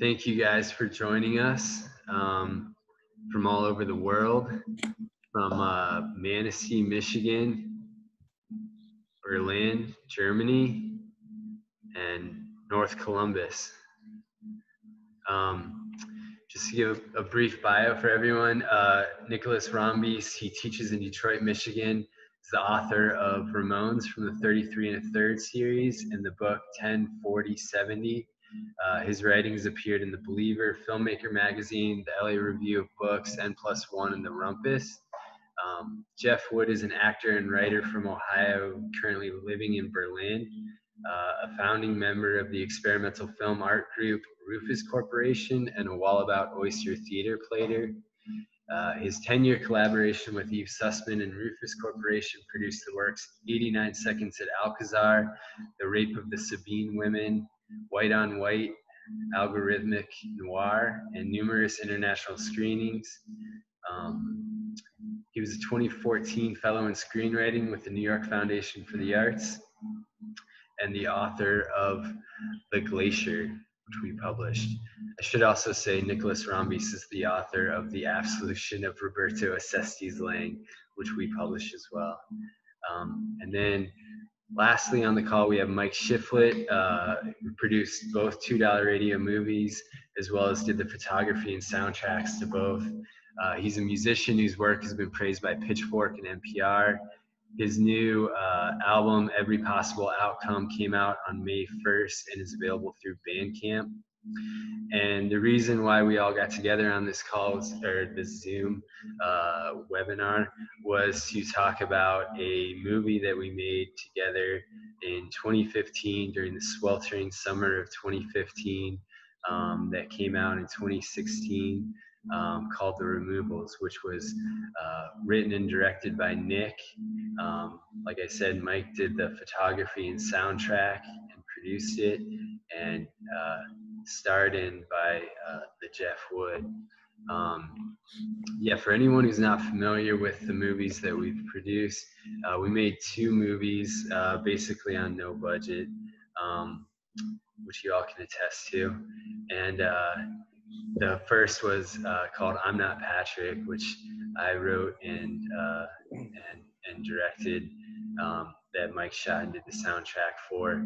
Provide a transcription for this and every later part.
Thank you guys for joining us um, from all over the world, from uh, Manistee, Michigan, Berlin, Germany, and North Columbus. Um, just to give a brief bio for everyone, uh, Nicholas Rombes, he teaches in Detroit, Michigan. He's the author of Ramones from the 33 and a third series and the book 104070. Uh, his writings appeared in The Believer, Filmmaker Magazine, the LA Review of Books, N Plus One, and The Rumpus. Um, Jeff Wood is an actor and writer from Ohio, currently living in Berlin, uh, a founding member of the experimental film art group Rufus Corporation and a Wallabout Oyster Theater plater. Uh, his 10 year collaboration with Eve Sussman and Rufus Corporation produced the works 89 Seconds at Alcazar, The Rape of the Sabine Women, White on White, Algorithmic Noir, and numerous international screenings. Um, he was a 2014 Fellow in Screenwriting with the New York Foundation for the Arts and the author of The Glacier, which we published. I should also say Nicholas Rombes is the author of The Absolution of Roberto Acestes Laing, which we published as well. Um, and then lastly on the call, we have Mike Shiflet, uh, who produced both $2 radio movies, as well as did the photography and soundtracks to both. Uh, he's a musician whose work has been praised by Pitchfork and NPR. His new uh, album, Every Possible Outcome, came out on May 1st and is available through Bandcamp. And the reason why we all got together on this call or this Zoom uh, webinar was to talk about a movie that we made together in 2015 during the sweltering summer of 2015 um, that came out in 2016 um, called The Removals, which was uh, written and directed by Nick. Um, like I said, Mike did the photography and soundtrack and produced it, and uh, starred in by uh, the Jeff Wood. Um, yeah, for anyone who's not familiar with the movies that we've produced, uh, we made two movies uh, basically on no budget, um, which you all can attest to. And uh, the first was uh, called I'm Not Patrick, which I wrote and uh, and, and directed. Um, that Mike shot and did the soundtrack for,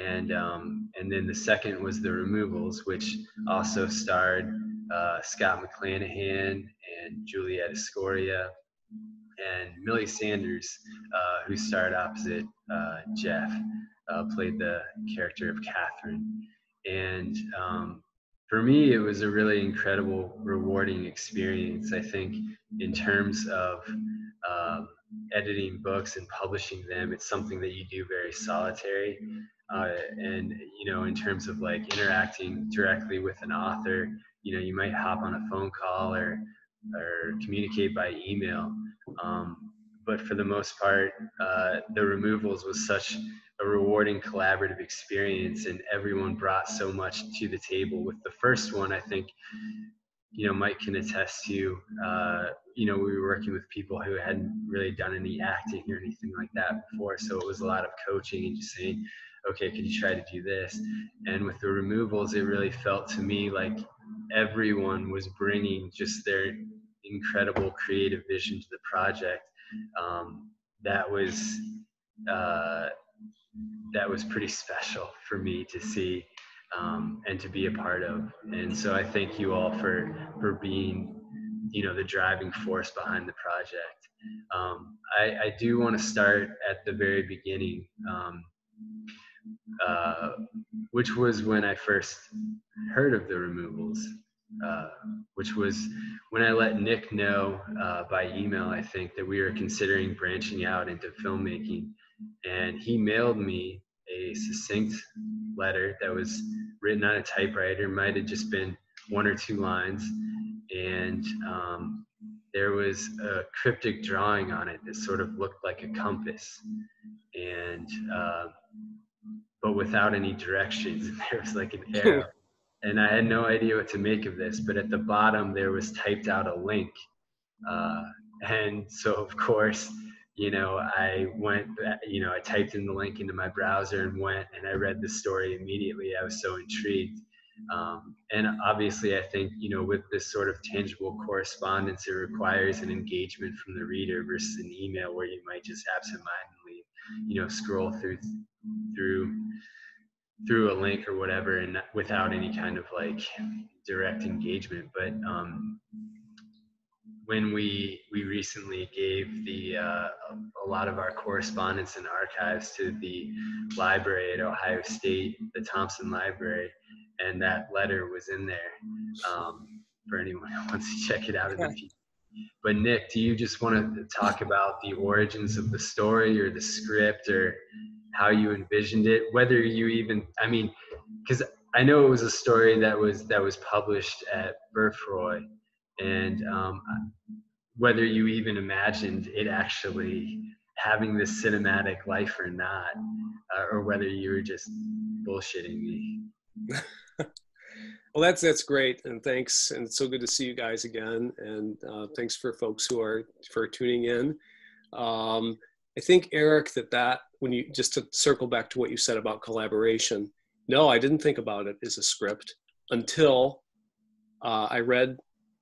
and um, and then the second was The Removals, which also starred uh, Scott McClanahan and Juliet Escoria and Milly Sanders, uh, who starred opposite uh, Jeff, uh, played the character of Catherine, and um, for me, it was a really incredible, rewarding experience. I think in terms of um, editing books and publishing them, it's something that you do very solitary. Uh, and you know, in terms of like interacting directly with an author, you know, you might hop on a phone call or or communicate by email. Um, but for the most part, uh, the removals was such a rewarding collaborative experience and everyone brought so much to the table with the first one i think you know mike can attest to uh, you know we were working with people who hadn't really done any acting or anything like that before so it was a lot of coaching and just saying okay could you try to do this? And with the removals it really felt to me like everyone was bringing just their incredible creative vision to the project um, that was uh, that was pretty special for me to see um, and to be a part of. And so I thank you all for for being, you know, the driving force behind the project. Um, I, I, do want to start at the very beginning, um, uh, which was when I first heard of the removals. Uh, which was when I let Nick know uh, by email, I think, that we were considering branching out into filmmaking and he mailed me a succinct letter that was written on a typewriter. Might have just been one or two lines. And um, there was a cryptic drawing on it that sort of looked like a compass. And uh, but without any directions there was like an arrow. And i had no idea what to make of this but at the bottom there was typed out a link. Uh, and so of course you know, I went, you know, I typed in the link into my browser and went and I read the story immediately. I was so intrigued. Um, and obviously, I think you know with this sort of tangible correspondence, it requires an engagement from the reader versus an email where you might just absentmindedly, you know, scroll through through through a link or whatever and without any kind of like direct engagement but um, when we we recently gave the uh, a lot of our correspondence and archives to the library at Ohio State, the Thompson Library, and that letter was in there um, for anyone who wants to check it out in the future. But Nick, do you just want to talk about the origins of the story or the script or how you envisioned it? Whether you even, I mean, because I know it was a story that was that was published at Berfrois and um, whether you even imagined it actually having this cinematic life or not, uh, or whether you were just bullshitting me. well, that's that's great, and thanks, and it's so good to see you guys again, and uh, thanks for folks who are for tuning in. Um, I think Eric that that when you just to circle back to what you said about collaboration. No, I didn't think about it as a script until uh, I read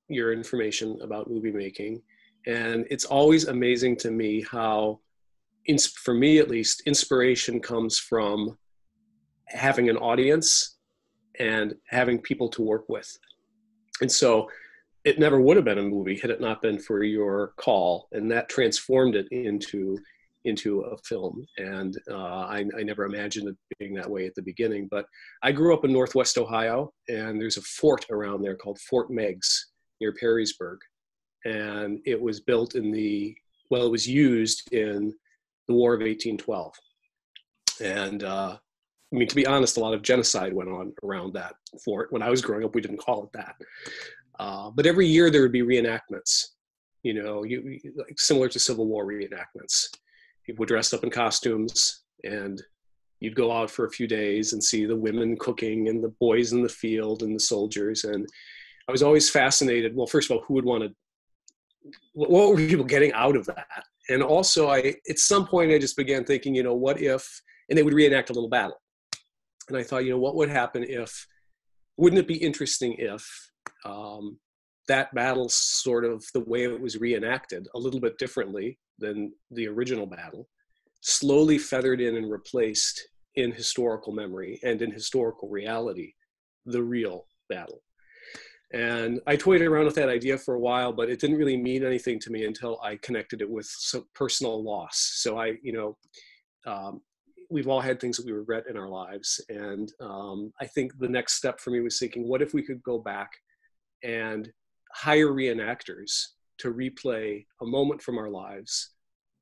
your information about movie making. And it's always amazing to me how, for me at least, inspiration comes from having an audience and having people to work with. And so it never would have been a movie had it not been for your call. And that transformed it into into a film. And uh, I, I, never imagined it being that way at the beginning. But I grew up in Northwest Ohio, and there's a fort around there called Fort Meigs near Perrysburg. And it was built in the, well, it was used in the War of 1812. And uh, I mean, to be honest, a lot of genocide went on around that fort. When I was growing up, we didn't call it that. Uh, but every year there would be reenactments, you know, you, like similar to Civil War reenactments. People would dress up in costumes and you'd go out for a few days and see the women cooking and the boys in the field and the soldiers. And I was always fascinated. Well, first of all, who would want to? What were people getting out of that? And also, I at some point I just began thinking, you know, what if? And they would reenact a little battle. And I thought, you know, what would happen if? Wouldn't it be interesting if um, that battle, sort of the way it was reenacted, a little bit differently than the original battle, slowly feathered in and replaced in historical memory and in historical reality the real battle and I toyed around with that idea for a while, but it didn't really mean anything to me until I connected it with some personal loss. So I, you know, um, we've all had things that we regret in our lives. And um, I think the next step for me was thinking, what if we could go back and hire reenactors to replay a moment from our lives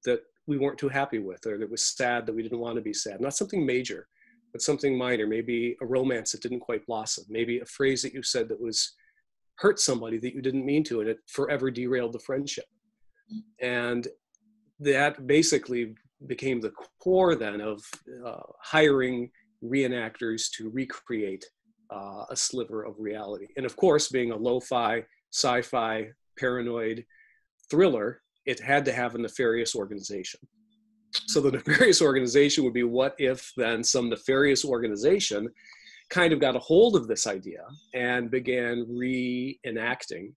that we weren't too happy with, or that was sad that we didn't want to be sad. Not something major, but something minor, maybe a romance that didn't quite blossom, maybe a phrase that you said that was hurt somebody that you didn't mean to and it forever derailed the friendship. And that basically became the core then of uh, hiring reenactors to recreate uh, a sliver of reality. And of course being a lo-fi sci-fi paranoid thriller it had to have a nefarious organization. So the nefarious organization would be what if then some nefarious organization kind of got a hold of this idea and began reenacting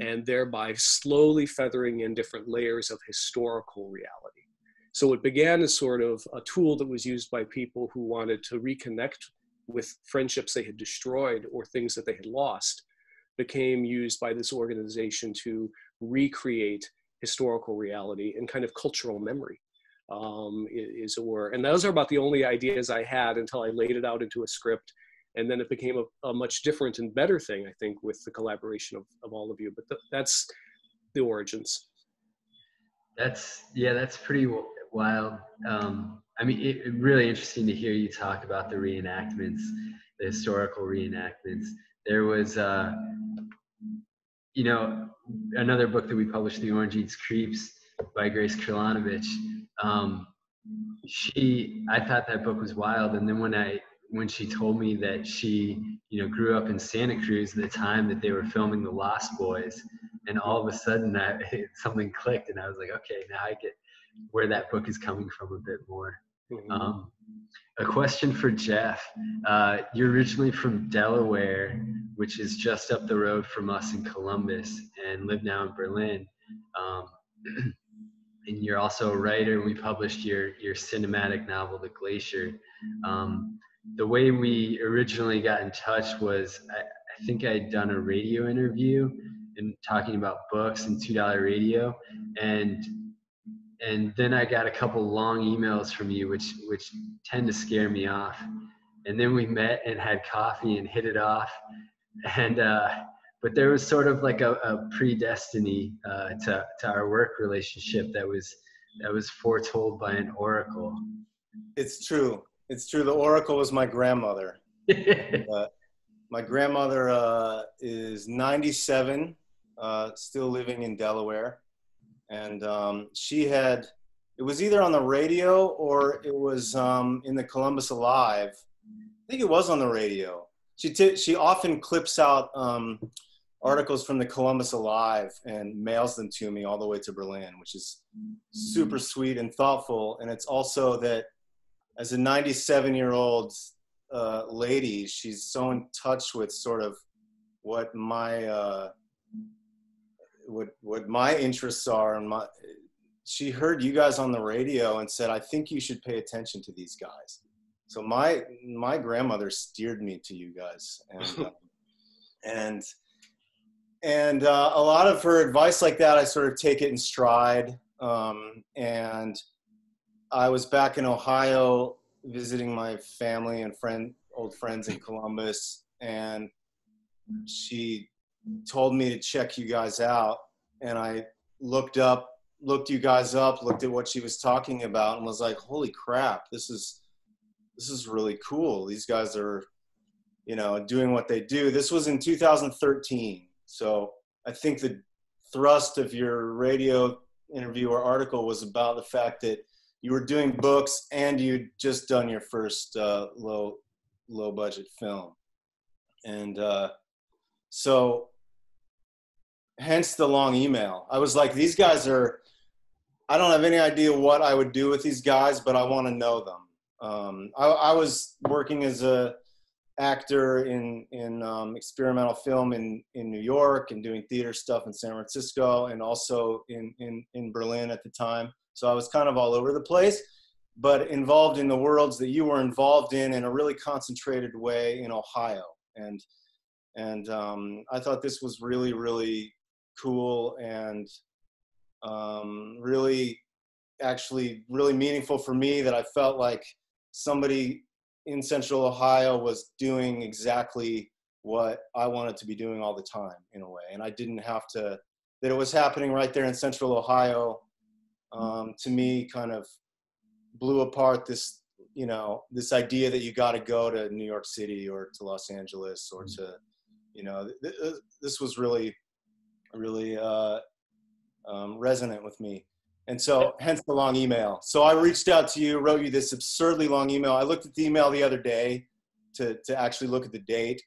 and thereby slowly feathering in different layers of historical reality. So it began as sort of a tool that was used by people who wanted to reconnect with friendships they had destroyed or things that they had lost, became used by this organization to recreate historical reality and kind of cultural memory um, is a word. And those are about the only ideas I had until I laid it out into a script. And then it became a, a much different and better thing, I think, with the collaboration of, of all of you. But th- that's the origins. That's, yeah, that's pretty wild. Um, I mean, it, it really interesting to hear you talk about the reenactments, the historical reenactments. There was, uh, you know, another book that we published, The Orange Eats Creeps by Grace Krilanovich um, she i thought that book was wild and then when i when she told me that she you know grew up in santa cruz at the time that they were filming the lost boys and all of a sudden I, something clicked and i was like okay now i get where that book is coming from a bit more Mm-hmm. Um, a question for Jeff. Uh, you're originally from Delaware, which is just up the road from us in Columbus, and live now in Berlin. Um, and you're also a writer. We published your your cinematic novel, The Glacier. Um, the way we originally got in touch was I, I think I'd done a radio interview and talking about books and two dollar radio, and and then I got a couple long emails from you, which which tend to scare me off. And then we met and had coffee and hit it off, and uh, but there was sort of like a, a predestiny uh, to to our work relationship that was that was foretold by an oracle. It's true. It's true. The oracle was my grandmother. uh, my grandmother uh, is 97, uh, still living in Delaware and um, she had it was either on the radio or it was um, in the Columbus Alive. I think it was on the radio. She t- she often clips out um, articles from the Columbus Alive and mails them to me all the way to Berlin, which is super sweet and thoughtful. And it's also that as a 97 year old uh, lady, she's so in touch with sort of what my uh, what what my interests are and my she heard you guys on the radio and said i think you should pay attention to these guys. So my my grandmother steered me to you guys. And uh, and and uh, a lot of her advice like that i sort of take it in stride. Um, and i was back in ohio visiting my family and friend old friends in columbus and she told me to check you guys out. And I looked up looked you guys up looked at what she was talking about and was like holy crap this is this is really cool. These guys are you know doing what they do. This was in 2013 so i think the thrust of your radio interview or article was about the fact that you were doing books and you'd just done your first uh, low low budget film and uh, so hence the long email. I was like, these guys are, I don't have any idea what I would do with these guys, but I want to know them. Um, I, I, was working as a actor in in um, experimental film in in New York and doing theater stuff in San Francisco and also in in in Berlin at the time. So I was kind of all over the place, but involved in the worlds that you were involved in in a really concentrated way in Ohio. And and um, I thought this was really really cool and um, really actually really meaningful for me that I felt like somebody in central Ohio was doing exactly what I wanted to be doing all the time in a way. And I didn't have to, that it was happening right there in central Ohio um, to me kind of blew apart this, you know, this idea that you got to go to New York City or to Los Angeles or mm. to, you know, th- th- this was really really uh, um, resonant with me. And so, hence the long email. So I reached out to you, wrote you this absurdly long email. I looked at the email the other day to, to actually look at the date,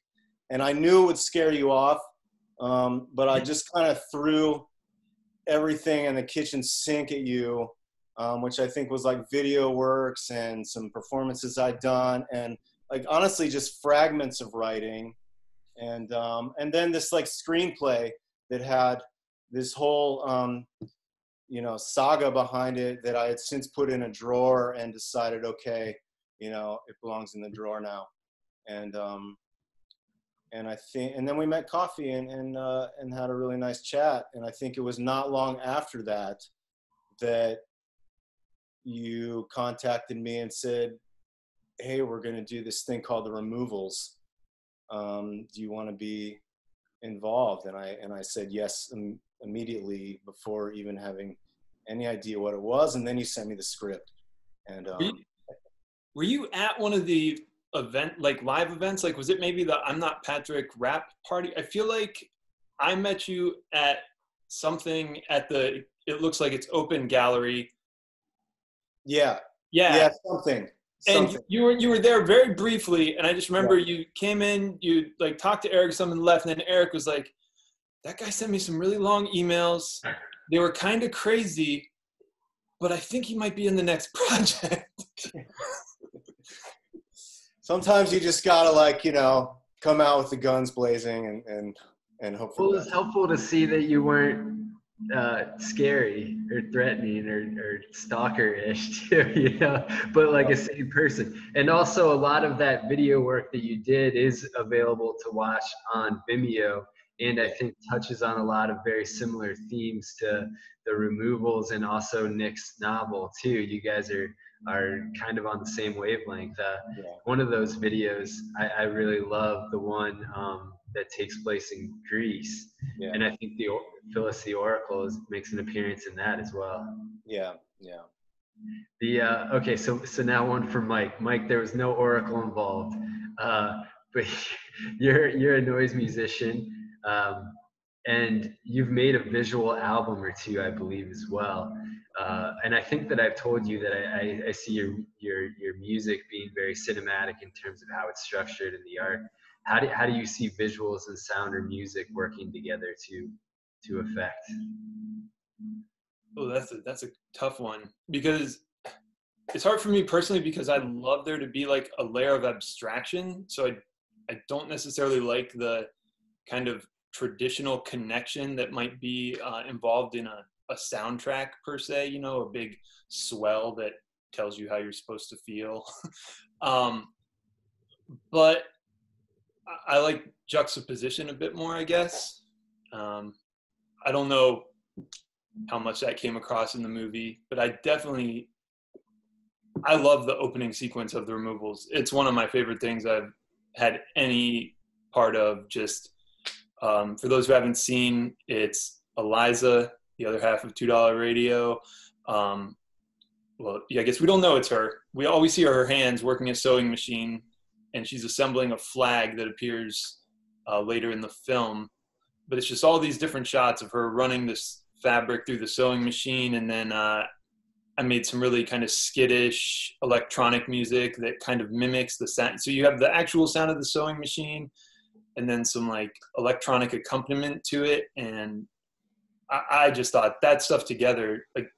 and I knew it would scare you off, um, but I just kind of threw everything in the kitchen sink at you, um, which I think was like video works and some performances I'd done, and like honestly, just fragments of writing, and um, and then this like screenplay that had this whole um, you know saga behind it that I had since put in a drawer and decided, okay, you know, it belongs in the drawer now, and um, and I think, and then we met coffee and and uh, and had a really nice chat, and I think it was not long after that that you contacted me and said, hey, we're going to do this thing called the removals. Um, do you want to be involved? And i and i said yes Im- immediately before even having any idea what it was and then you sent me the script. And um, were, you, were you at one of the event like live events? Like was it maybe the i'm not patrick rap party? I feel like i met you at something at the it looks like it's open gallery. Yeah. Yeah. Yeah something. And you were you were there very briefly and i just remember yeah. you came in you like talked to eric someone left and then eric was like that guy sent me some really long emails they were kind of crazy but I think he might be in the next project. Sometimes you just gotta like you know come out with the guns blazing and and and hope for Well, it's best. helpful to see that you weren't uh, scary or threatening or, or stalker-ish too, you know, but like a sane person. And also a lot of that video work that you did is available to watch on Vimeo and I think touches on a lot of very similar themes to the removals and also Nick's novel too. You guys are are kind of on the same wavelength. Uh, Yeah. one of those videos I, I really love the one um, that takes place in Greece, Yeah. and I think the Phyllis the Oracle is, makes an appearance in that as well. Yeah, yeah. The uh, okay, so so now one for Mike. Mike, there was no Oracle involved, uh, but you're you're a noise musician, um, and you've made a visual album or two, I believe, as well. Uh, and I think that I've told you that I, I, I see your your your music being very cinematic in terms of how it's structured in the art. How do how do you see visuals and sound or music working together to to effect? Oh, that's a that's a tough one because it's hard for me personally because I love there to be like a layer of abstraction. So I I don't necessarily like the kind of traditional connection that might be uh, involved in a, a soundtrack per se. You know, a big swell that tells you how you're supposed to feel. um, but I, I like juxtaposition a bit more, I guess. Um, I don't know how much that came across in the movie, but I definitely I love the opening sequence of the removals. It's one of my favorite things I've had any part of. Just um, for those who haven't seen, it's Eliza, the other half of Two Dollar Radio. Um, well, yeah, I guess we don't know it's her. We always see her hands working a sewing machine, and she's assembling a flag that appears uh, later in the film. But it's just all these different shots of her running this fabric through the sewing machine, and then uh, I made some really kind of skittish electronic music that kind of mimics the sound. So you have the actual sound of the sewing machine, and then some like electronic accompaniment to it. And I, I just thought that stuff together, like,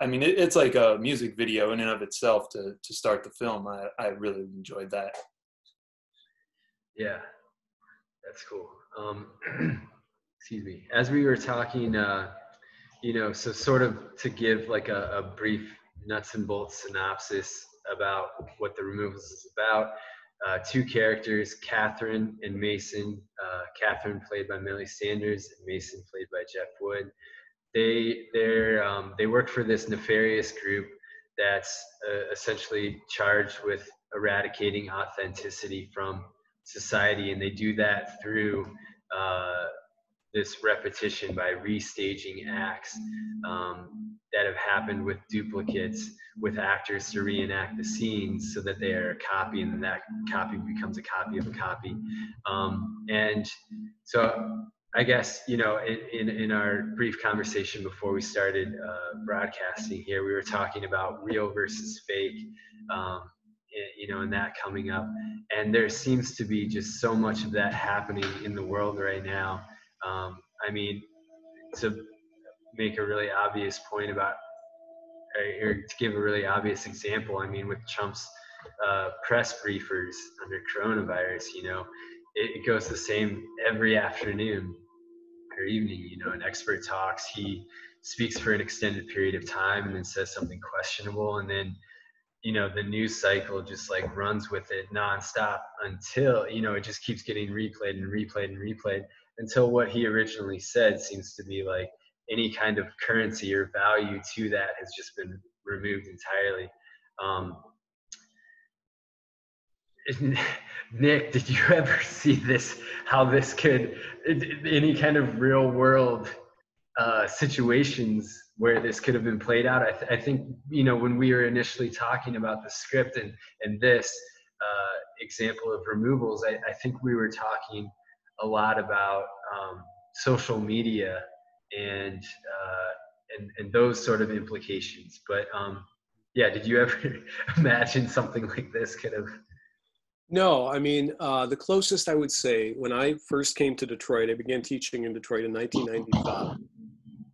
I mean, it, it's like a music video in and of itself to to start the film. I, I really enjoyed that. Yeah, that's cool. Um, excuse me. As we were talking, uh, you know, so sort of to give like a, a brief nuts and bolts synopsis about what the removals is about. Uh, two characters, Catherine and Mason. Uh, Catherine played by Milly Sanders, and Mason played by Jeff Wood. They they're um, they work for this nefarious group that's uh, essentially charged with eradicating authenticity from society, and they do that through uh, this repetition by restaging acts um, that have happened with duplicates, with actors to reenact the scenes so that they are a copy, and then that copy becomes a copy of a copy. Um, and so I guess you know, in, in, in our brief conversation before we started uh, broadcasting here, we were talking about real versus fake, um, you know, and that coming up. And there seems to be just so much of that happening in the world right now. Um, I mean, to make a really obvious point about, or, to give a really obvious example, I mean, with Trump's uh, press briefers under coronavirus, you know, it, it goes the same every afternoon or evening. You know, an expert talks, he speaks for an extended period of time and then says something questionable, and then you know the news cycle just like runs with it nonstop until you know it just keeps getting replayed and replayed and replayed until what he originally said seems to be like any kind of currency or value to that has just been removed entirely. Um, Nick, did you ever see this? How this could, any kind of real world uh, situations where this could have been played out? I, th- I think, you know, when we were initially talking about the script and, and this uh, example of removals, I, I think we were talking a lot about um, social media and, uh, and, and those sort of implications. But um, yeah, did you ever imagine something like this could have? No, I mean, uh, the closest I would say when I first came to Detroit, I began teaching in Detroit in 1995.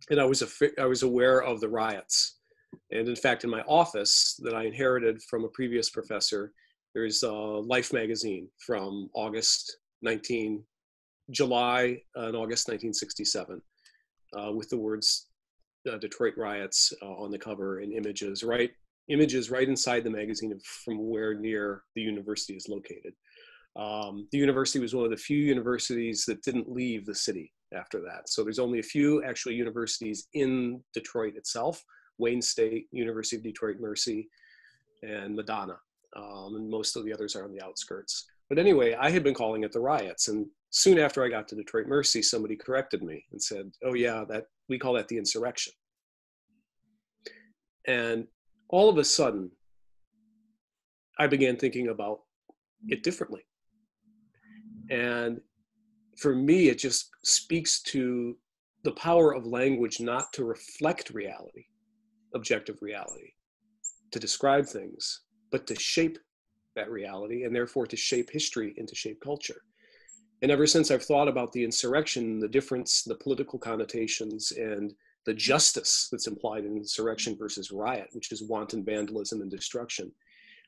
And I was, a, I was aware of the riots And in fact, in my office that I inherited from a previous professor, there's a Life magazine from August 19, July and August 1967, uh, with the words uh, Detroit riots uh, on the cover and images, right? Images right inside the magazine from where near the university is located. Um, the university was one of the few universities that didn't leave the city after that. So there's only a few actual universities in Detroit itself, Wayne State, University of Detroit Mercy, and Madonna. Um, and most of the others are on the outskirts. But anyway, I had been calling it the riots. And soon after I got to Detroit Mercy, somebody corrected me and said, oh yeah, that we call that the insurrection. And all of a sudden, I began thinking about it differently. And for me, it just speaks to the power of language not to reflect reality, objective reality, to describe things, but to shape that reality and therefore to shape history and to shape culture. And ever since I've thought about the insurrection, the difference, the political connotations, and the justice that's implied in insurrection versus riot, which is wanton vandalism and destruction,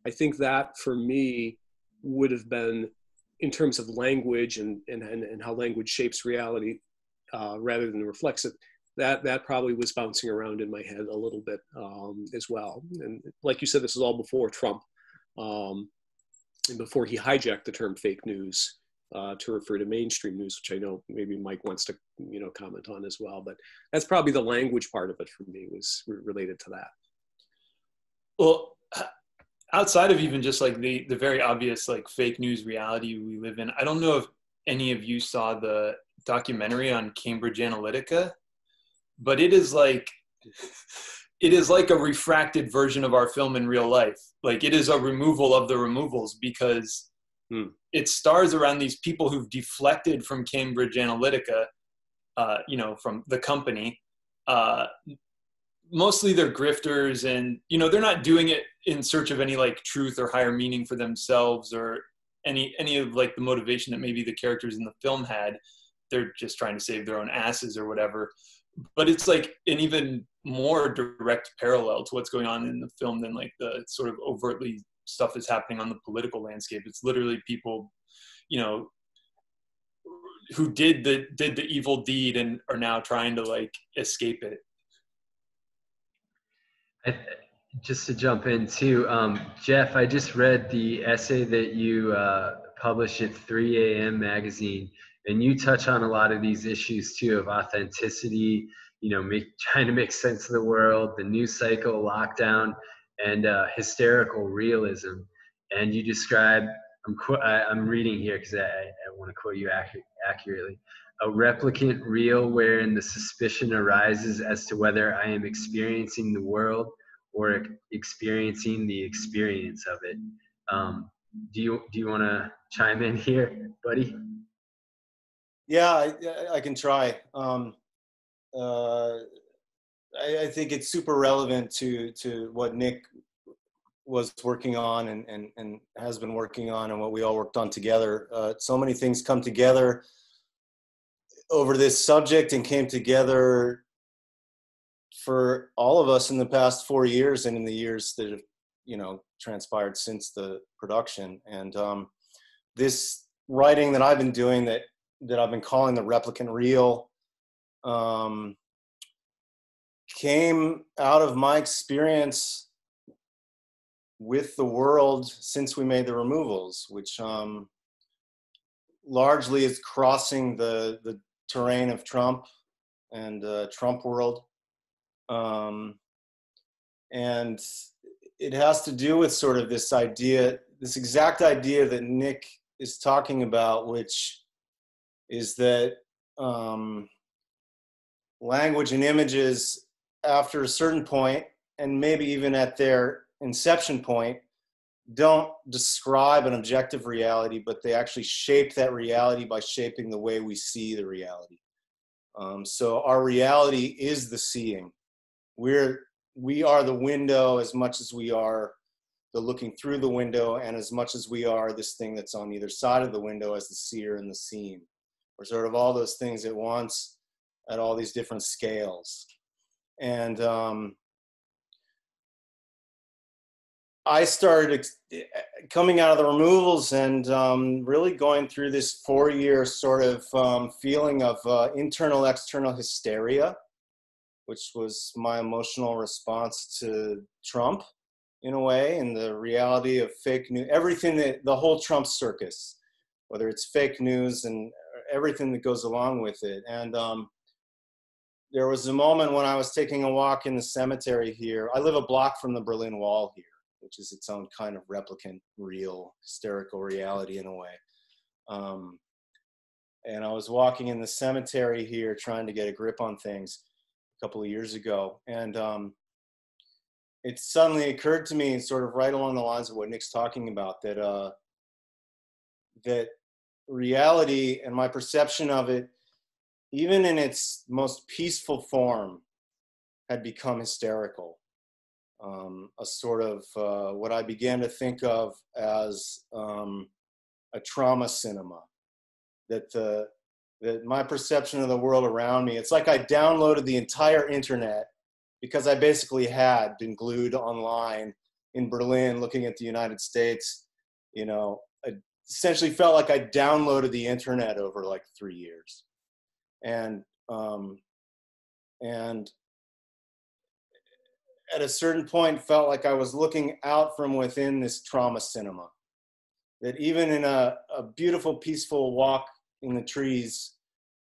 I think that for me would have been, in terms of language and, and, and, how language shapes reality uh, rather than reflects it, that that probably was bouncing around in my head a little bit um, as well. And like you said, this is all before Trump, um, and before he hijacked the term fake news uh, to refer to mainstream news, which I know maybe Mike wants to you know comment on as well. But that's probably the language part of it for me was re- related to that. Well, outside of even just like the the very obvious like fake news reality we live in, I don't know if any of you saw the documentary on Cambridge Analytica, but it is like it is like a refracted version of our film in real life. Like it is a removal of the removals because hmm. it stars around these people who've deflected from Cambridge Analytica, uh, you know, from the company. Uh, mostly they're grifters and, you know, they're not doing it in search of any like truth or higher meaning for themselves or any, any of like the motivation that maybe the characters in the film had. They're just trying to save their own asses or whatever but it's like an even more direct parallel to what's going on in the film than like the sort of overtly stuff that's happening on the political landscape. It's literally people, you know, who did the did the evil deed and are now trying to like escape it. I, just to jump in too, um, Jeff, I just read the essay that you uh, published at 3 a.m. magazine and you touch on a lot of these issues too of authenticity you know make, trying to make sense of the world the news cycle lockdown and uh, hysterical realism. And you describe i'm, qu- I, am reading here because I, I want to quote you ac- accurately. A replicant real wherein the suspicion arises as to whether i am experiencing the world or experiencing the experience of it. Um, do you do you want to chime in here buddy yeah, I, I can try. Um, uh, I, I, think it's super relevant to to what Nick was working on and, and, and has been working on and what we all worked on together. Uh, so many things come together over this subject and came together for all of us in the past four years and in the years that have you know transpired since the production and um, this writing that i've been doing that that I've been calling the replicant real um, came out of my experience with the world since we made the removals, which um, largely is crossing the, the terrain of Trump and uh, Trump world. Um, and it has to do with sort of this idea, this exact idea that Nick is talking about, which is that um, language and images, after a certain point, and maybe even at their inception point, don't describe an objective reality, but they actually shape that reality by shaping the way we see the reality. Um, so our reality is the seeing. We're we are the window as much as we are the looking through the window, and as much as we are this thing that's on either side of the window as the seer and the seen or sort of all those things at once at all these different scales. And um, I started coming out of the removals and um, really going through this four-year sort of um, feeling of uh, internal external hysteria, which was my emotional response to Trump, in a way, and the reality of fake news, everything that the whole Trump circus, whether it's fake news and everything that goes along with it, and um, there was a moment when I was taking a walk in the cemetery here. I live a block from the Berlin Wall here which is its own kind of replicant, real, hysterical reality in a way. Um, and I was walking in the cemetery here trying to get a grip on things a couple of years ago. And um, it suddenly occurred to me, sort of right along the lines of what Nick's talking about, that uh, that reality and my perception of it, even in its most peaceful form, had become hysterical um, a sort of uh, what I began to think of as um, a trauma cinema. That the that my perception of the world around me, it's like I downloaded the entire internet because I basically had been glued online in Berlin looking at the United States. You know, I essentially felt like I downloaded the internet over like three years, and um, and at a certain point felt like I was looking out from within this trauma cinema. That even in a, a beautiful, peaceful walk in the trees,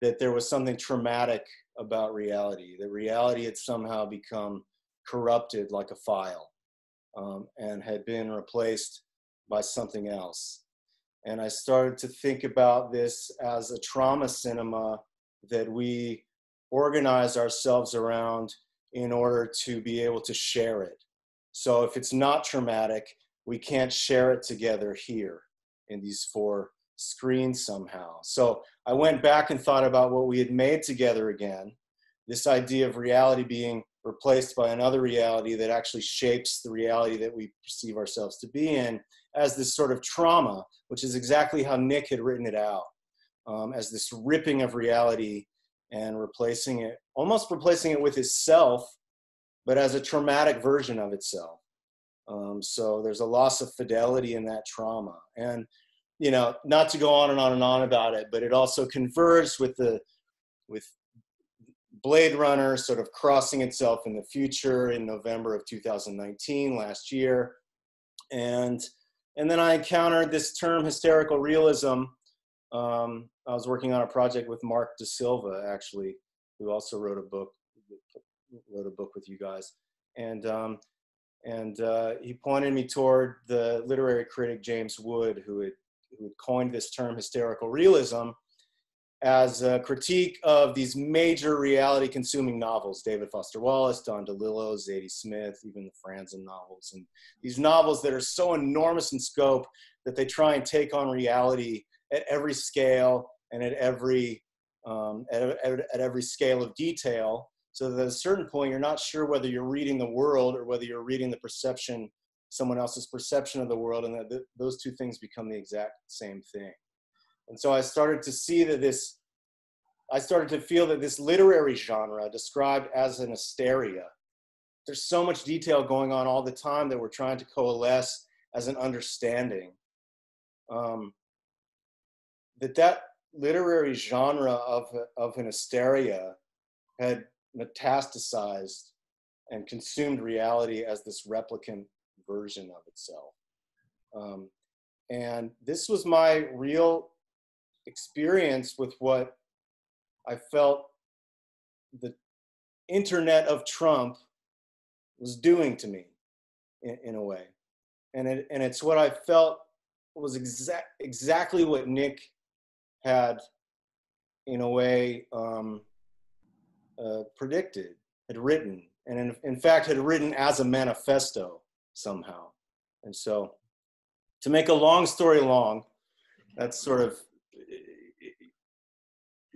that there was something traumatic about reality. That reality had somehow become corrupted like a file um, and had been replaced by something else. And I started to think about this as a trauma cinema that we organize ourselves around in order to be able to share it. So if it's not traumatic, we can't share it together here in these four screens somehow. So I went back and thought about what we had made together again. This idea of reality being replaced by another reality that actually shapes the reality that we perceive ourselves to be in as this sort of trauma, which is exactly how Nick had written it out, um, as this ripping of reality and replacing it, almost replacing it with itself, but as a traumatic version of itself. Um, so there's a loss of fidelity in that trauma. And, you know, not to go on and on and on about it, but it also converged with the, with Blade Runner sort of crossing itself in the future in November of 2019 last year. And, and then I encountered this term hysterical realism. Um, I was working on a project with Mark De Silva, actually, who also wrote a book, wrote a book with you guys, and um, and uh, he pointed me toward the literary critic James Wood, who had who had coined this term hysterical realism as a critique of these major reality consuming novels David Foster Wallace, Don DeLillo, Zadie Smith, even the Franzen novels. And these novels that are so enormous in scope that they try and take on reality at every scale and at every um, at, at, at every scale of detail so that at a certain point you're not sure whether you're reading the world or whether you're reading the perception someone else's perception of the world and that th- those two things become the exact same thing and so i started to see that this i started to feel that this literary genre described as an hysteria there's so much detail going on all the time that we're trying to coalesce as an understanding um, that that literary genre of, of an hysteria had metastasized and consumed reality as this replicant version of itself. Um, and this was my real experience with what I felt the internet of Trump was doing to me in, in a way. And, it, and it's what I felt was exact, exactly what Nick had, in a way, um, uh, predicted, had written, and in, in fact had written as a manifesto somehow. And so, to make a long story long, that's sort of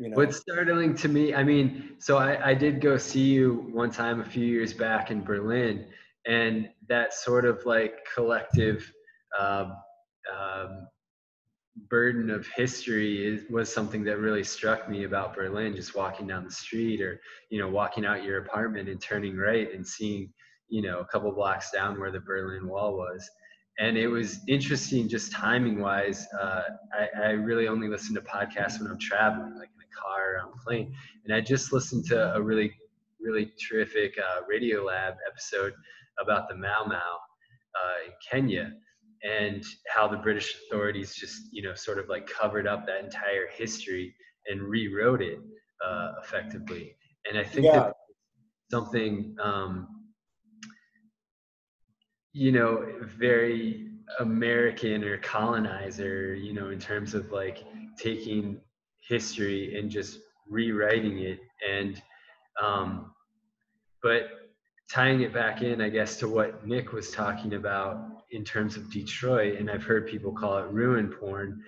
you know. What's startling to me, I mean, so I, I did go see you one time a few years back in Berlin, and that sort of like collective um, um, burden of history is, was something that really struck me about Berlin. Just walking down the street, or you know, walking out your apartment and turning right and seeing, you know, a couple blocks down where the Berlin Wall was. And it was interesting, just timing wise. Uh, I, I really only listen to podcasts when I'm traveling, like in a car or on a plane. And I just listened to a really, really terrific uh, Radio Lab episode about the Mau Mau uh, in Kenya and how the British authorities just, you know, sort of like covered up that entire history and rewrote it uh, effectively. And I think yeah. that something, um, you know, very American or colonizer, you know, in terms of like taking history and just rewriting it. And, um, but tying it back in, I guess, to what Nick was talking about in terms of Detroit, and I've heard people call it ruin porn.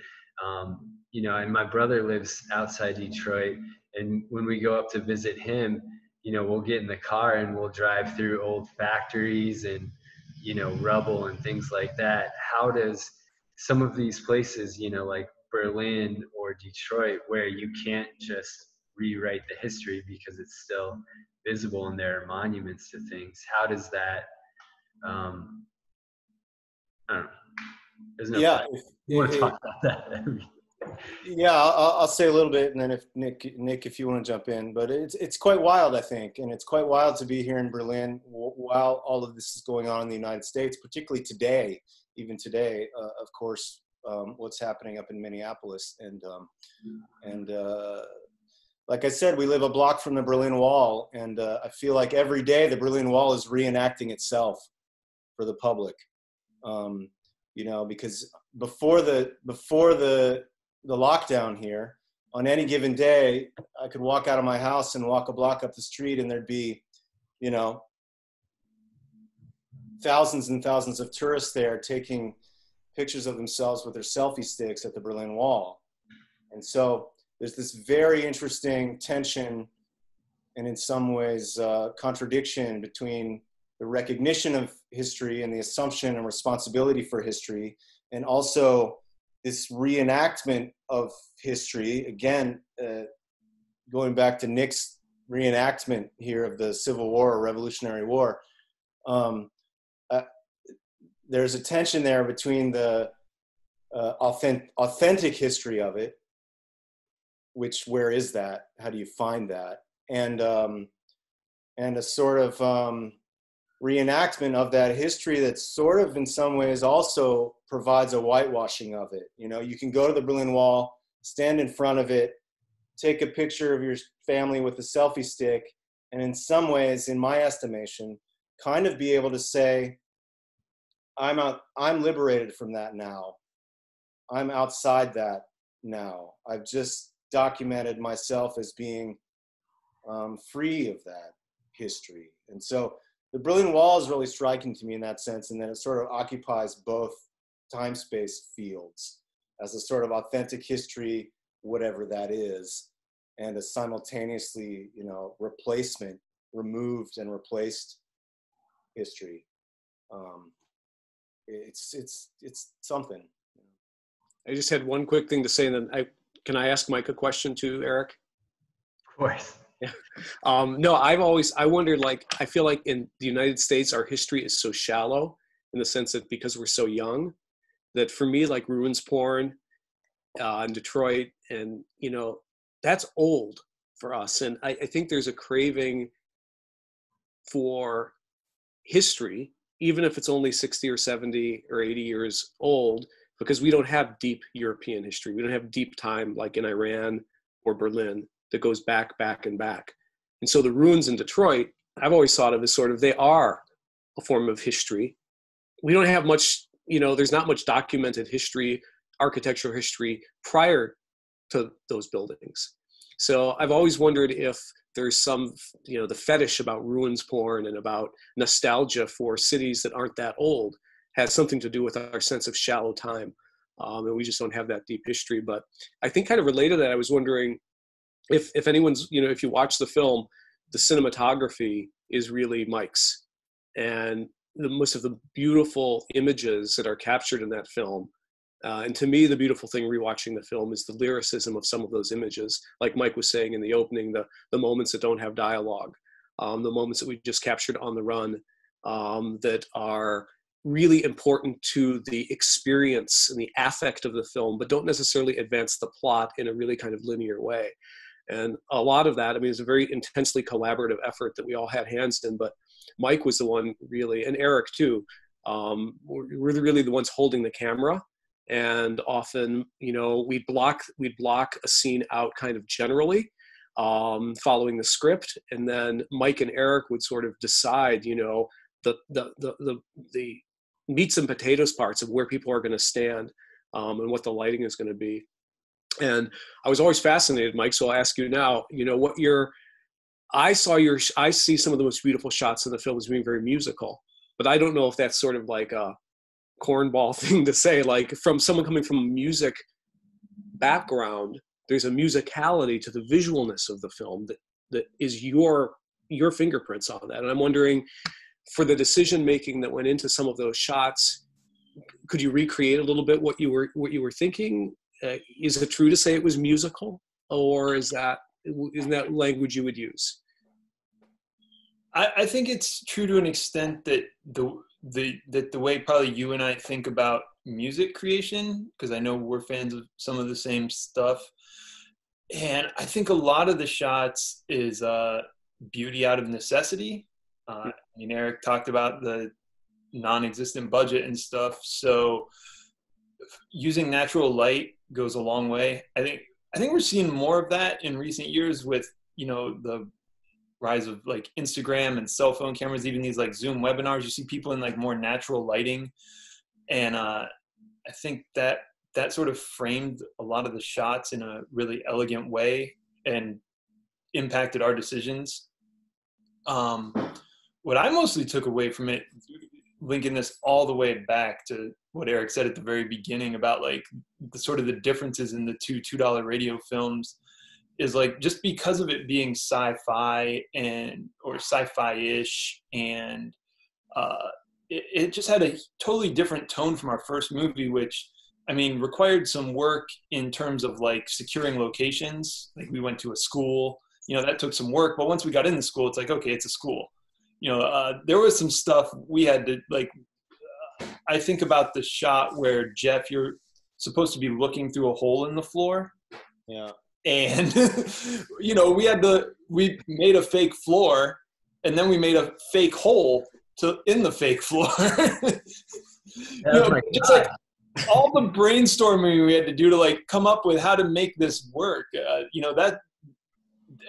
Um, you know, and my brother lives outside Detroit, and when we go up to visit him, you know, we'll get in the car and we'll drive through old factories and you know rubble and things like that. How does some of these places, you know, like Berlin or Detroit, where you can't just rewrite the history because it's still visible and there are monuments to things. How does that? Um, I don't know. There's no. Yeah, if, you want to talk about that. yeah, I'll, I'll, say a little bit, and then if Nick, Nick, if you want to jump in, but it's it's quite wild, I think, and it's quite wild to be here in Berlin while all of this is going on in the United States, particularly today, even today, uh, of course, um, what's happening up in Minneapolis, and um, and uh, like I said, we live a block from the Berlin Wall, and uh, I feel like every day the Berlin Wall is reenacting itself for the public. Um, you know, because before the before the the lockdown here, on any given day, I could walk out of my house and walk a block up the street, and there'd be, you know, thousands and thousands of tourists there taking pictures of themselves with their selfie sticks at the Berlin Wall, and so there's this very interesting tension and in some ways uh, contradiction between the recognition of history and the assumption and responsibility for history and also this reenactment of history again uh, going back to nick's reenactment here of the civil war or revolutionary war um, uh, there's a tension there between the uh, authentic, authentic history of it which where is that? How do you find that? And um, and a sort of um, reenactment of that history that sort of in some ways also provides a whitewashing of it. You know you can go to the berlin wall stand in front of it take a picture of your family with a selfie stick and in some ways in my estimation kind of be able to say i'm out i'm liberated from that now. I'm outside that now. I've just documented myself as being um, free of that history. And so the Berlin Wall is really striking to me in that sense, and that it sort of occupies both time space fields as a sort of authentic history, whatever that is, and a simultaneously, you know, replacement, removed and replaced history. Um, it's it's it's something. I just had one quick thing to say, and then I can I ask Mike a question too, Eric? Of course. Um, no, I've always I wondered like I feel like in the United States our history is so shallow in the sense that because we're so young that for me like ruins porn uh, in Detroit and you know that's old for us and I, I think there's a craving for history even if it's only 60 or 70 or 80 years old because we don't have deep European history. We don't have deep time like in Iran or Berlin that goes back, back, and back. And so the ruins in Detroit, I've always thought of as sort of they are a form of history. We don't have much, you know, there's not much documented history, architectural history prior to those buildings. So I've always wondered if there's some, you know, the fetish about ruins porn and about nostalgia for cities that aren't that old has something to do with our sense of shallow time. Um, and we just don't have that deep history. But I think kind of related to that, I was wondering if, if anyone's, you know, if you watch the film, the cinematography is really Mike's. And the most of the beautiful images that are captured in that film. Uh, and to me, the beautiful thing rewatching the film is the lyricism of some of those images. Like Mike was saying in the opening, the, the moments that don't have dialogue, um, the moments that we just captured on the run, um, that are really important to the experience and the affect of the film, but don't necessarily advance the plot in a really kind of linear way. And a lot of that, I mean, it's a very intensely collaborative effort that we all had hands in, but Mike was the one really, and Eric too, um, were really the ones holding the camera. And often, you know, we'd block, we'd block a scene out kind of generally, um, following the script. And then Mike and Eric would sort of decide, you know, the, the, the, the, the meats and potatoes parts of where people are going to stand um, and what the lighting is going to be. And I was always fascinated, Mike. So I'll ask you now. You know what your I saw your I see some of the most beautiful shots in the film as being very musical, but I don't know if that's sort of like a cornball thing to say. Like from someone coming from a music background, there's a musicality to the visualness of the film that that is your your fingerprints on that. And I'm wondering for the decision making that went into some of those shots could you recreate a little bit what you were what you were thinking uh, is it true to say it was musical or is that isn't that language you would use? I, I think it's true to an extent that the the that the way probably you and I think about music creation because I know we're fans of some of the same stuff. And I think a lot of the shots is uh, beauty out of necessity. Uh, I mean, Eric talked about the non-existent budget and stuff. So using natural light goes a long way. I think I think we're seeing more of that in recent years with you know the rise of like Instagram and cell phone cameras, even these like Zoom webinars. You see people in like more natural lighting, and uh, I think that that sort of framed a lot of the shots in a really elegant way and impacted our decisions. Um, what I mostly took away from it, linking this all the way back to what Eric said at the very beginning about like the sort of the differences in the two two dollar radio films is like just because of it being sci-fi and or sci-fi-ish and uh, it, it just had a totally different tone from our first movie which i mean required some work in terms of like securing locations. Like we went to a school you know that took some work but once we got in the school it's like okay it's a school you know, uh, there was some stuff we had to like. Uh, I think about the shot where Jeff, you're supposed to be looking through a hole in the floor. Yeah. And you know, we had to we made a fake floor, and then we made a fake hole to in the fake floor. you know, just like all the brainstorming we had to do to like come up with how to make this work. Uh, you know that,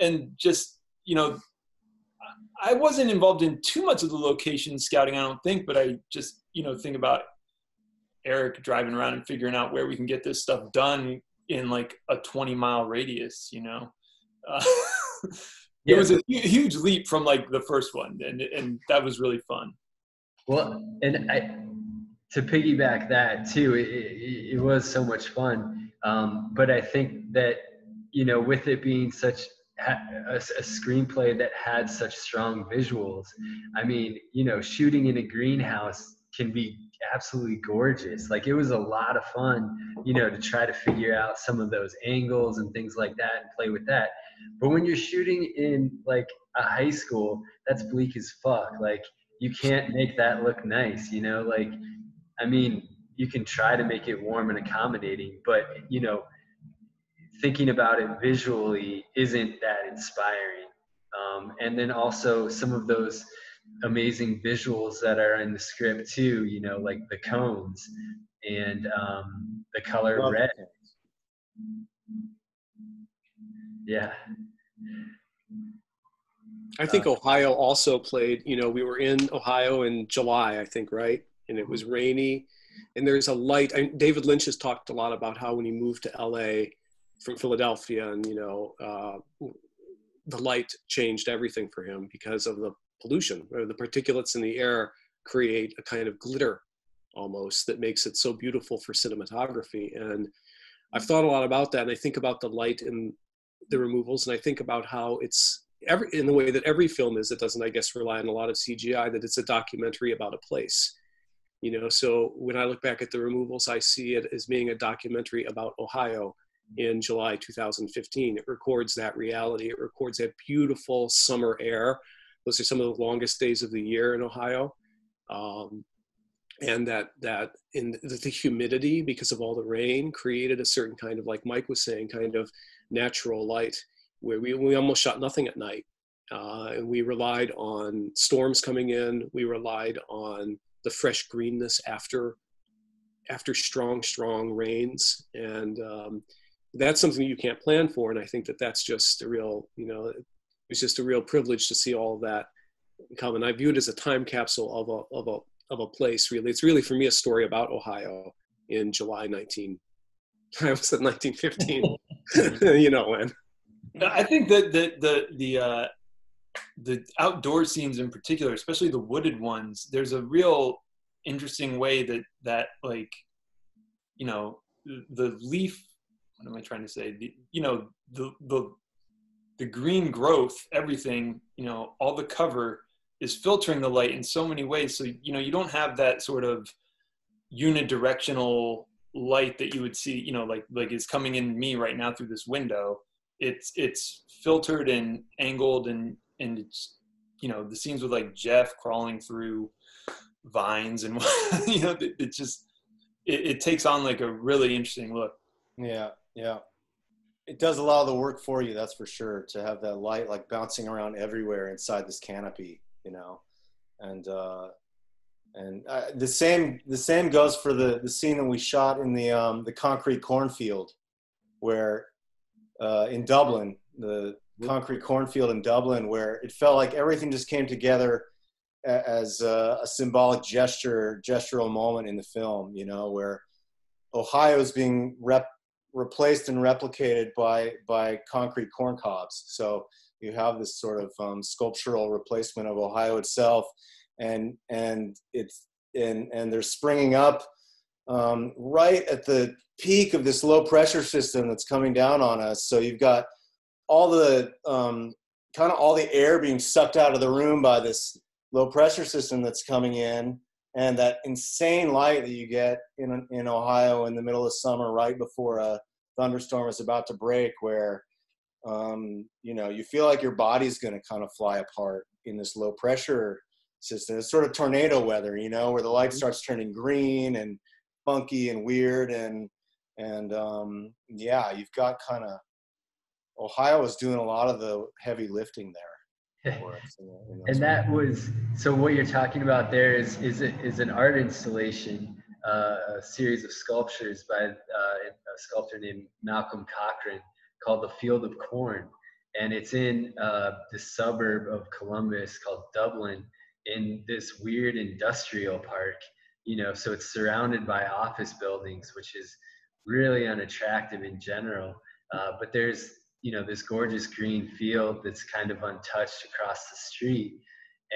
and just you know I wasn't involved in too much of the location scouting, I don't think, but I just, you know, think about Eric driving around and figuring out where we can get this stuff done in like a 20 mile radius, you know. Uh, yeah. It was a huge leap from like the first one, and and that was really fun. Well, and I, to piggyback that too, it, it, it was so much fun. Um, but I think that you know, with it being such a, a, screenplay that had such strong visuals. I mean, you know, shooting in a greenhouse can be absolutely gorgeous. Like it was a lot of fun, you know, to try to figure out some of those angles and things like that and play with that. But when you're shooting in like a high school, that's bleak as fuck. Like you can't make that look nice, you know, like I mean, you can try to make it warm and accommodating, but you know, thinking about it visually isn't that inspiring. Um, and then also some of those amazing visuals that are in the script too, you know, like the cones and um, the color Love red. Yeah. I think uh, Ohio also played, you know, we were in Ohio in July, I think, right? And it was rainy. And there's a light. I, David Lynch has talked a lot about how when he moved to LA, from Philadelphia, and you know, uh, the light changed everything for him because of the pollution or the particulates in the air create a kind of glitter almost that makes it so beautiful for cinematography. And I've thought a lot about that, and I think about the light in the removals, and I think about how it's every in the way that every film is. It doesn't, I guess, rely on a lot of CGI. That it's a documentary about a place. You know, so when I look back at the removals, I see it as being a documentary about Ohio in July 2015. It records that reality. It records that beautiful summer air. Those are some of the longest days of the year in Ohio. Um, and that that in the humidity because of all the rain created a certain kind of like mike was saying kind of natural light where we, we almost shot nothing at night uh, and we relied on storms coming in we relied on the fresh greenness after after strong strong rains and um, that's something you can't plan for and i think that that's just a real you know it's just a real privilege to see all of that come and i view it as a time capsule of a of a of a place really. It's really for me a story about ohio in july 19 i was at 1915 you know when i think that the the the uh the outdoor scenes in particular especially the wooded ones there's a real interesting way that that like you know the leaf what am i trying to say the, you know the the the green growth everything you know all the cover is filtering the light in so many ways. So, you know, you don't have that sort of unidirectional light that you would see, you know, like, like is coming in me right now through this window. It's, it's filtered and angled and, and it's, you know, the scenes with like Jeff crawling through vines and, you know, it, it just, it, it takes on like a really interesting look. Yeah. Yeah it does a lot of the work for you that's for sure to have that light like bouncing around everywhere inside this canopy you know, and uh, and uh, the same the same goes for the the scene that we shot in the um, the concrete cornfield, where uh, in Dublin, the concrete cornfield in Dublin, where it felt like everything just came together as a, a symbolic gesture, gestural moment in the film. You know, where Ohio is being rep, replaced and replicated by by concrete corn cobs. So you have this sort of um, sculptural replacement of Ohio itself, and and it's and and they're springing up um, right at the peak of this low pressure system that's coming down on us. So you've got all the um, kind of all the air being sucked out of the room by this low pressure system that's coming in, and that insane light that you get in in Ohio in the middle of summer, right before a thunderstorm is about to break, where um, you know, you feel like your body's going to kind of fly apart in this low pressure system. It's sort of tornado weather, you know, where the light mm-hmm. starts turning green and funky and weird and and um, yeah, you've got kind of Ohio is doing a lot of the heavy lifting there. And that was so. What you're talking about there is is it is an art installation, uh, a series of sculptures by uh, a sculptor named Malcolm Cochran, called the Field of Corn, and it's in uh, the suburb of Columbus called Dublin, in this weird industrial park. You know, so it's surrounded by office buildings, which is really unattractive in general. Uh, but there's you know this gorgeous green field that's kind of untouched across the street,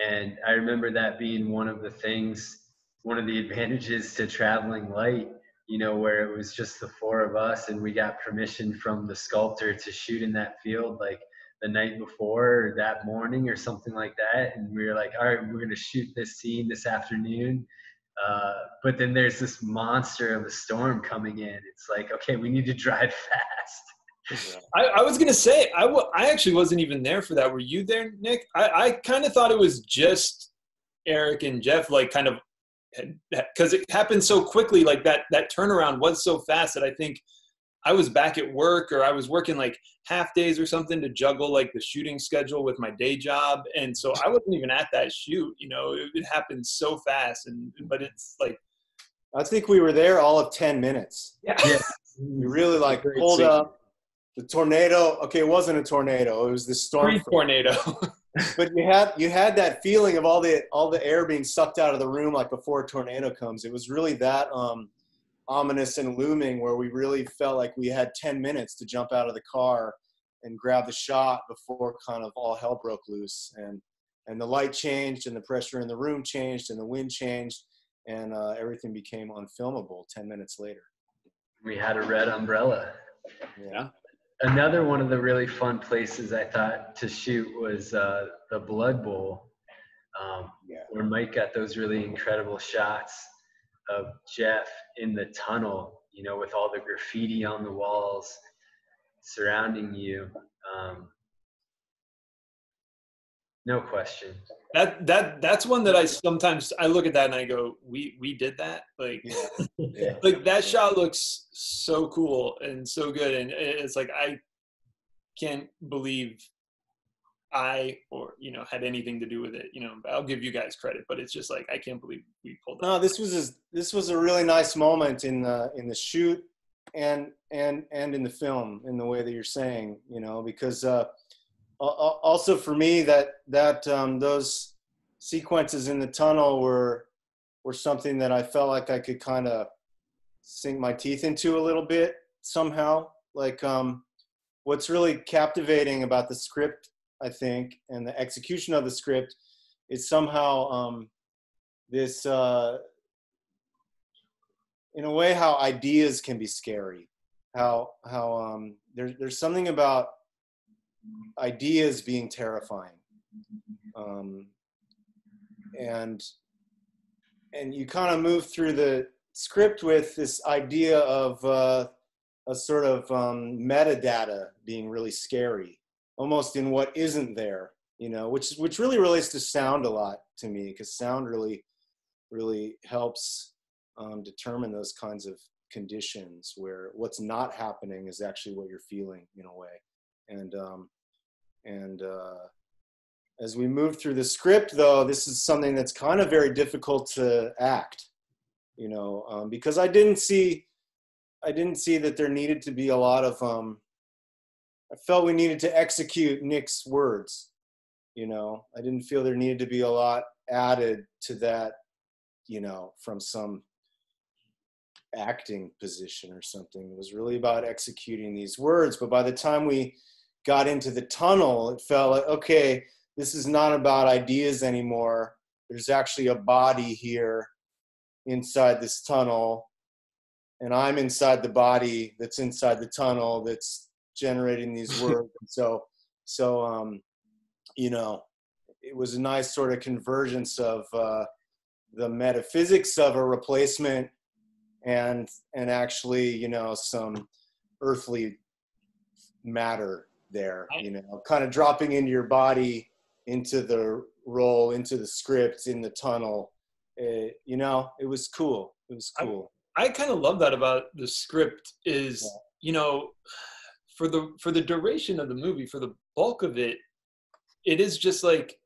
and I remember that being one of the things, one of the advantages to traveling light you know, where it was just the four of us and we got permission from the sculptor to shoot in that field like the night before or that morning or something like that. And we were like, all right, we're going to shoot this scene this afternoon. Uh, but then there's this monster of a storm coming in. It's like, okay, we need to drive fast. I, I, was gonna say I, w- I actually wasn't even there for that. Were you there, Nick? I, I kind of thought it was just Eric and Jeff, like kind of because it happened so quickly like that that turnaround was so fast that i think i was back at work or i was working like half days or something to juggle like the shooting schedule with my day job and so i wasn't even at that shoot you know it, it happened so fast and but it's like i think we were there all of 10 minutes yeah, yeah. we really like pulled up the tornado okay it wasn't a tornado it was the storm tornado. But you had you had that feeling of all the all the air being sucked out of the room like before a tornado comes. It was really that um, ominous and looming where we really felt like we had 10 minutes to jump out of the car and grab the shot before kind of all hell broke loose. And and the light changed and the pressure in the room changed and the wind changed and uh, everything became unfilmable 10 minutes later. We had a red umbrella. Yeah another one of the really fun places I thought to shoot was uh, the Blood Bowl, um, yeah. where Mike got those really incredible shots of Jeff in the tunnel, you know, with all the graffiti on the walls surrounding you. Um, No question. That that that's one that I sometimes I look at that and I go, we we did that. Like Yeah. Yeah. like that shot looks so cool and so good, and it's like I can't believe I or you know had anything to do with it. You know, I'll give you guys credit, but it's just like I can't believe we pulled that. No, this was a, this was a really nice moment in the in the shoot and and and in the film in the way that you're saying, you know, because uh, al- al- also for me that that um, those sequences in the tunnel were were something that I felt like I could kind of sink my teeth into a little bit somehow. Like um, what's really captivating about the script, I think, and the execution of the script is somehow um, this uh, in a way how ideas can be scary how how um there's there's something about ideas being terrifying. Um and and you kind of move through the script with this idea of uh, a sort of um, metadata being really scary almost in what isn't there you know which which really relates to sound a lot to me because sound really really helps um, determine those kinds of conditions where what's not happening is actually what you're feeling in a way. And um, and uh, as we move through the script though this is something that's kind of very difficult to act you know um, because i didn't see i didn't see that there needed to be a lot of um, i felt we needed to execute nick's words you know i didn't feel there needed to be a lot added to that you know from some acting position or something. It was really about executing these words. But by the time we got into the tunnel, it felt like, okay, this is not about ideas anymore. There's actually a body here inside this tunnel. And I'm inside the body that's inside the tunnel that's generating these words. and so, so, um, you know, it was a nice sort of convergence of uh, the metaphysics of a replacement and and actually you know some earthly matter there you know kind of dropping into your body into the role into the script in the tunnel. It, you know it was cool. It was cool. I kind of love that about the script is Yeah. you know for the for the duration of the movie for the bulk of it it is just like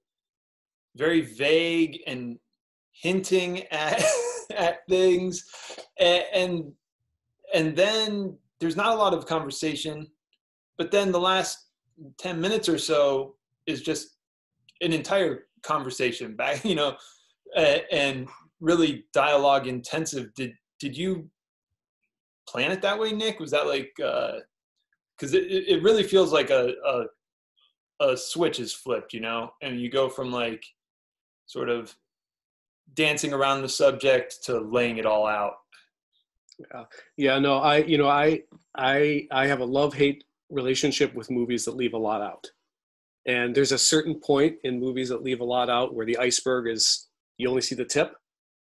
very vague and hinting at at things. And, and and then there's not a lot of conversation but then the last 10 minutes or so is just an entire conversation back you know uh, and really dialogue intensive. Did did you plan it that way nick? Was that like because it, it it really feels like a, a a switch is flipped you know? And you go from like sort of dancing around the subject to laying it all out. Yeah. Yeah, no, I, you know, I, I, I have a love-hate relationship with movies that leave a lot out. And there's a certain point in movies that leave a lot out where the iceberg is you only see the tip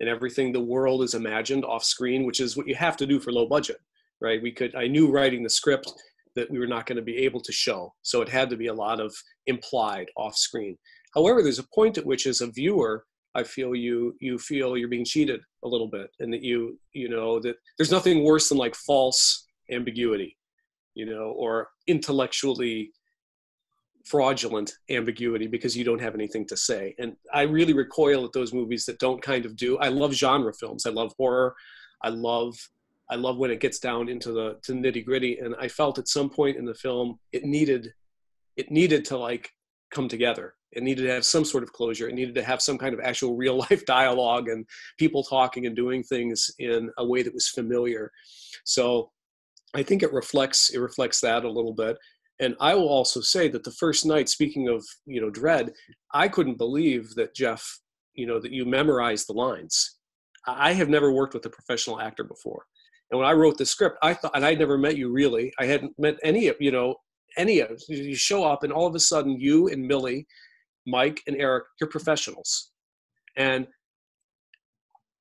and everything the world is imagined off screen, which is what you have to do for low budget, right? We could I knew writing the script that we were not going to be able to show. So it had to be a lot of implied off screen. However, there's a point at which as a viewer, I feel you you feel you're being cheated a little bit and that you you know that there's nothing worse than like false ambiguity, you know, or intellectually fraudulent ambiguity because you don't have anything to say. And I really recoil at those movies that don't kind of do. I love genre films. I love horror. I love I love when it gets down into the to nitty gritty. And I felt at some point in the film it needed it needed to like come together. It needed to have some sort of closure. It needed to have some kind of actual real life dialogue and people talking and doing things in a way that was familiar. So I think it reflects it reflects that a little bit. And I will also say that the first night, speaking of you know dread, I couldn't believe that Jeff, you know, that you memorized the lines. I have never worked with a professional actor before, and when I wrote the script, I thought, and I'd never met you really. I hadn't met any of you know any of you show up, and all of a sudden, you and Milly, Mike and Eric, you're professionals, and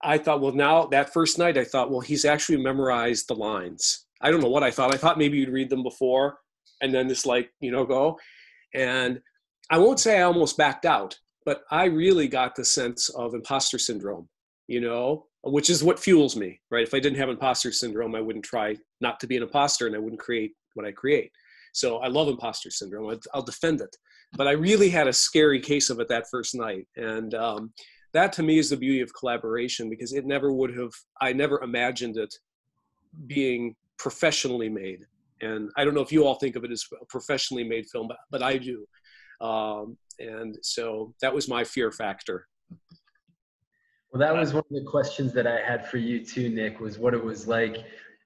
I thought, well, now that first night, I thought, well, he's actually memorized the lines. I don't know what I thought. I thought maybe you'd read them before and then just like, you know, go. And I won't say I almost backed out, but I really got the sense of imposter syndrome, you know, which is what fuels me, right? If I didn't have imposter syndrome, I wouldn't try not to be an imposter and I wouldn't create what I create. So I love imposter syndrome. I'll defend it. But I really had a scary case of it that first night. And um, that to me is the beauty of collaboration because it never would have, I never imagined it being professionally made. And I don't know if you all think of it as a professionally made film, but, but I do. Um, and so that was my fear factor. Well, that was one of the questions that I had for you too, Nick, was what it was like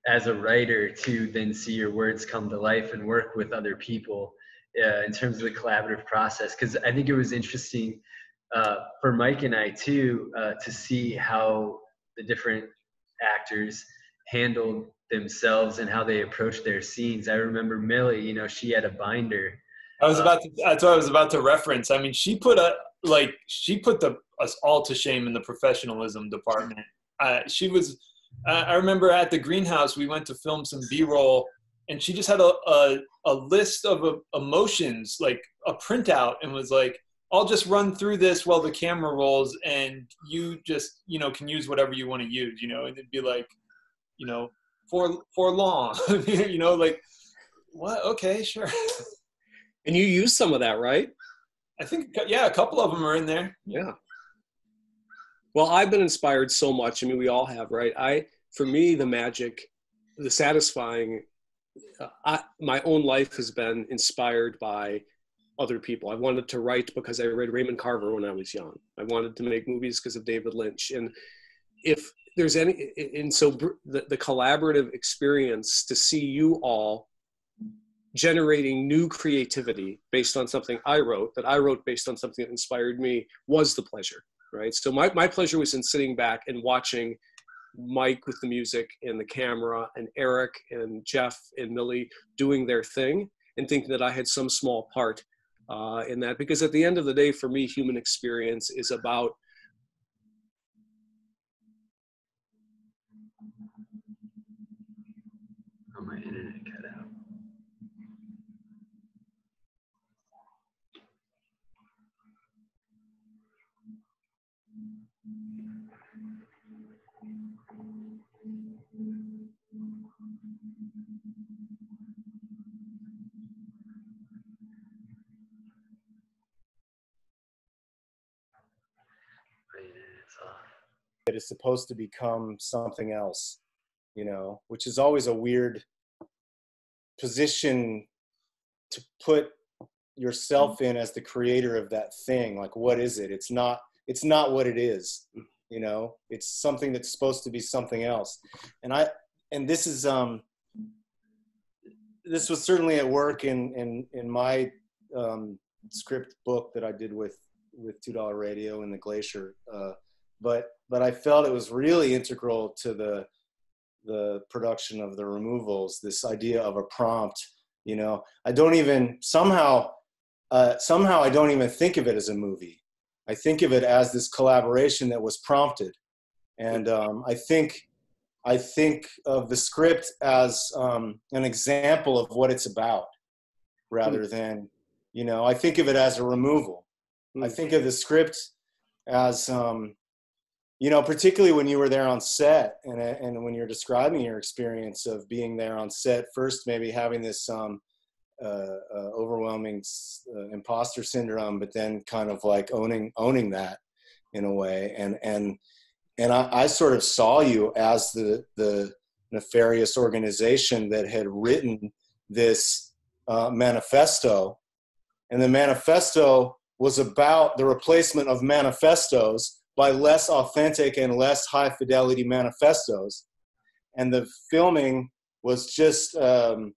as a writer to then see your words come to life and work with other people uh, in terms of the collaborative process. Because I think it was interesting uh, for Mike and I too uh, to see how the different actors handled themselves and how they approach their scenes. I remember Milly, you know, she had a binder. I was about to, that's what I was about to reference. I mean, she put a, like, she put the, us all to shame in the professionalism department. Uh, she was, I remember at the greenhouse, we went to film some B-roll and she just had a, a, a list of emotions, like a printout and was like, I'll just run through this while the camera rolls and you just, you know, can use whatever you want to use, you know, and it'd be like, you know, for for long you know like what? Okay sure. And you use some of that right? I think yeah a couple of them are in there. Yeah. Well i've been inspired so much. I mean we all have right? I for me the magic the satisfying uh, I, my own life has been inspired by other people. I wanted to write because I read Raymond Carver when I was young. I wanted to make movies because of David Lynch. And if there's any and so the, the collaborative experience to see you all generating new creativity based on something i wrote that i wrote based on something that inspired me was the pleasure right? So my, my pleasure was in sitting back and watching mike with the music and the camera and eric and jeff and Milly doing their thing and thinking that i had some small part uh, in that. Because at the end of the day for me human experience is about my internet cut out. It is supposed to become something else you know, which is always a weird position to put yourself in as the creator of that thing. Like, what is it? It's not. It's not what it is. You know, it's something that's supposed to be something else. And I and this is um this was certainly at work in in in my um, script book that I did with with Two Dollar Radio and the Glacier. Uh, but but I felt it was really integral to the the production of the removals this idea of a prompt you know? I don't even somehow uh, somehow i don't even think of it as a movie. I think of it as this collaboration that was prompted. And um, i think i think of the script as um, an example of what it's about rather mm. than you know i think of it as a removal. I think of the script as um, you know, particularly when you were there on set and, and when you're describing your experience of being there on set, first maybe having this um, uh, uh, overwhelming uh, imposter syndrome, but then kind of like owning owning that in a way, and and and I, I sort of saw you as the the nefarious organization that had written this uh, manifesto, and the manifesto was about the replacement of manifestos by less authentic and less high fidelity manifestos. And the filming was just um,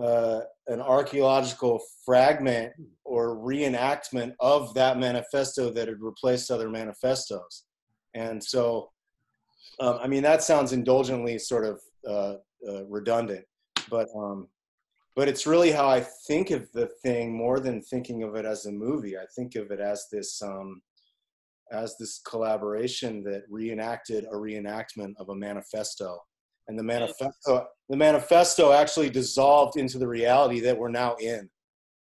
uh, an archaeological fragment or reenactment of that manifesto that had replaced other manifestos. And so, um, I mean, that sounds indulgently sort of uh, uh, redundant, but um, but it's really how I think of the thing more than thinking of it as a movie. I think of it as this um, as this collaboration that reenacted a reenactment of a manifesto and the manifesto the manifesto actually dissolved into the reality that we're now in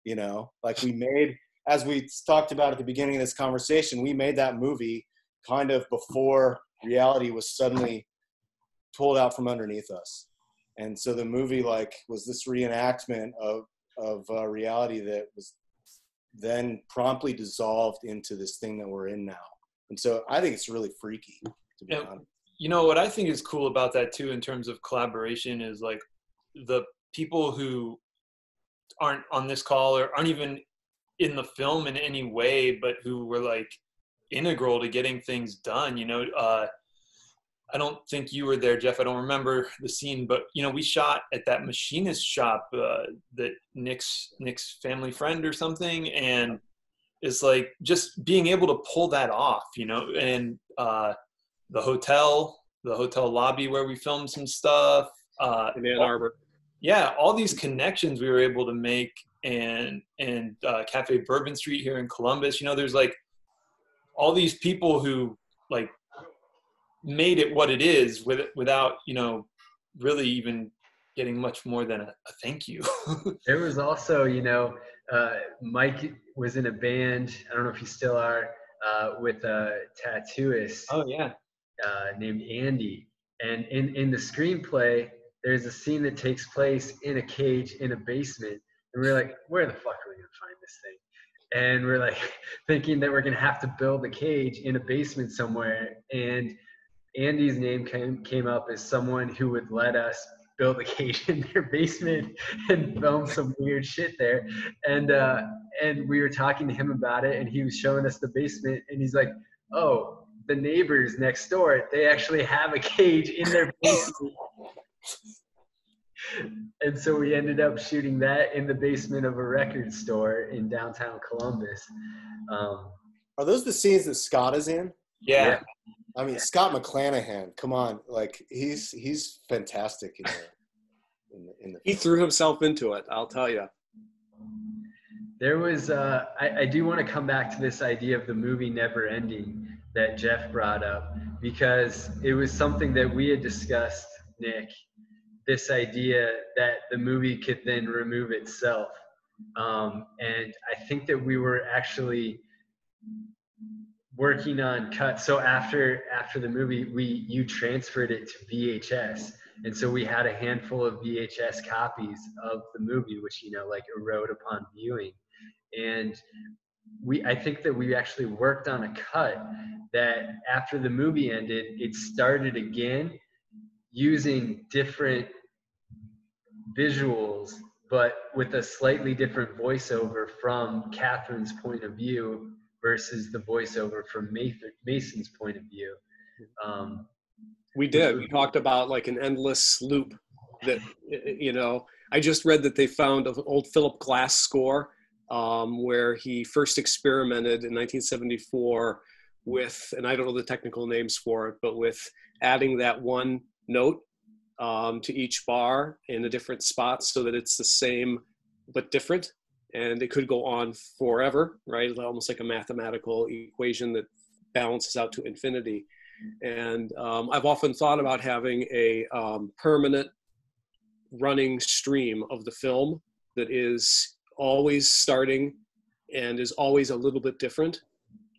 you know like we made as we talked about at the beginning of this conversation, we made that movie kind of before reality was suddenly pulled out from underneath us. And so the movie like was this reenactment of of uh, reality that was then promptly dissolved into this thing that we're in now. And so I think it's really freaky to be Yeah. honest. you know what i think is cool about that too in terms of collaboration is like the people who aren't on this call or aren't even in the film in any way but who were like integral to getting things done you know uh i don't think you were there jeff i don't remember the scene but you know we shot at that machinist shop uh that nick's nick's family friend or something and it's like just being able to pull that off you know and uh the hotel, the hotel lobby where we filmed some stuff. Uh, in Ann Arbor. yeah, all these connections we were able to make, and and uh, Cafe Bourbon Street here in Columbus. You know, there's like all these people who like made it what it is with without you know really even getting much more than a, a thank you. There was also, you know, uh, Mike was in a band. I don't know if you still are uh, with a tattooist Oh yeah, uh, named Andy. And in, in the screenplay, there's a scene that takes place in a cage in a basement. And we're like, where the fuck are we to find this thing? And we're like thinking that we're going to have to build the cage in a basement somewhere. And Andy's name came, came up as someone who would let us build a cage in their basement and film some weird shit there. And, uh, and we were talking to him about it and he was showing us the basement and he's like, oh, the neighbors next door, they actually have a cage in their basement. and so we ended up shooting that in the basement of a record store in downtown Columbus. Um, Are those the scenes that Scott is in? yeah. I mean, Scott McClanahan, come on, like he's he's fantastic in the in the, in the He threw himself into it. I'll tell you. there was, uh, I, I do want to come back to this idea of the movie never ending that Jeff brought up because it was something that we had discussed, Nick. This idea that the movie could then remove itself. Um, and I think that we were actually working on cut. So after after the movie, we you transferred it to VHS, and so we had a handful of VHS copies of the movie, which you know like erode upon viewing, and we I think that we actually worked on a cut that after the movie ended, it started again using different visuals but with a slightly different voiceover from Catherine's point of view versus the voiceover from Mason's point of view. Um, We did. We talked about like an endless loop that, you know, I just read that they found an old Philip Glass score um, where he first experimented in 1974 with, and I don't know the technical names for it, but with adding that one note um, to each bar in a different spot so that it's the same but different. And it could go on forever, right? Almost like a mathematical equation that balances out to infinity. And um, I've often thought about having a um, permanent running stream of the film that is always starting and is always a little bit different.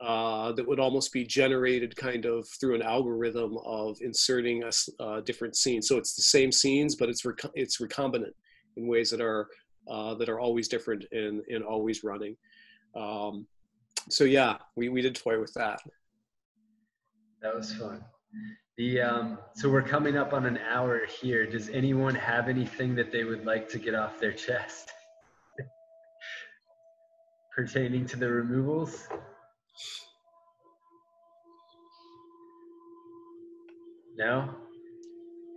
Uh, that would almost be generated kind of through an algorithm of inserting a uh, different scenes. So it's the same scenes, but it's rec- it's recombinant in ways that are uh, that are always different and, and always running. Um, so yeah, we, we did toy with that. that was fun. The um, so we're coming up on an hour here. Does anyone have anything that they would like to get off their chest pertaining to the removals? No,